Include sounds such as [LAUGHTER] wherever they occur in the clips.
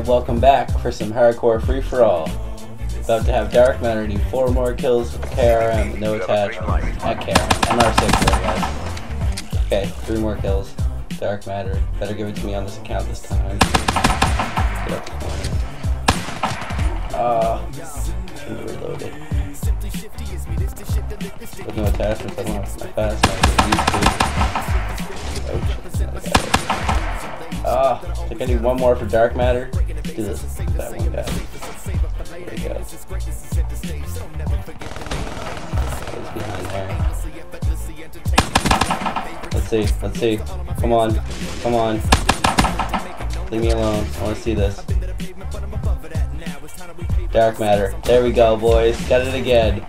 welcome back for some hardcore free for all. About to have Dark Matter need four more kills with KRM with no attachment. At KRM. MR6 there, guys. Okay, three more kills. Dark Matter. Better give it to me on this account this time. Yep. Uh, reloaded. With no attachments, I don't have my fast now. Ouch. Ah, I think I need one more for Dark Matter. Let's do this. That one guy. There we go. He's behind there. Let's see. Let's see. Come on. Come on. Leave me alone. I want to see this. Dark Matter. There we go, boys. Got it again.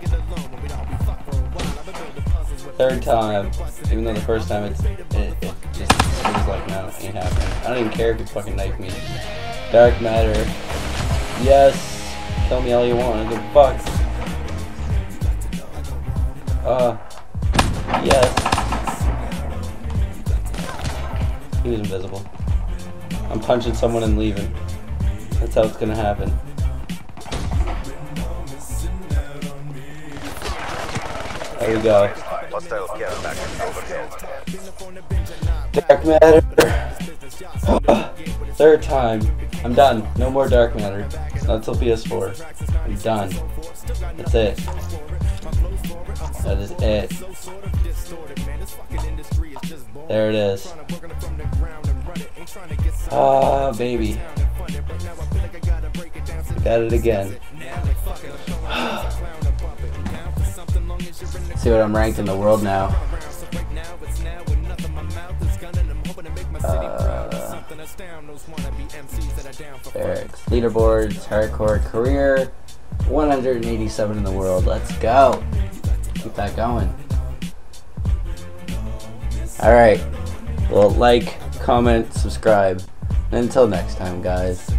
Third time. Even though the first time it's, it, it just seems like, no, it ain't happening. I don't even care if you fucking knife me. Dark Matter. Yes. Tell me all you want. A fuck. Uh. Yes. He was invisible. I'm punching someone and leaving. That's how it's gonna happen. There we go. Dark matter. [SIGHS] Third time. I'm done. No more dark matter. Not till PS4. I'm done. That's it. That is it. There it is. Ah, baby. Got it again. [SIGHS] See what I'm ranked in the world now. Eric's leaderboards, hardcore career, 187 in the world. Let's go. Keep that going. Alright. Well, like, comment, subscribe. And until next time, guys.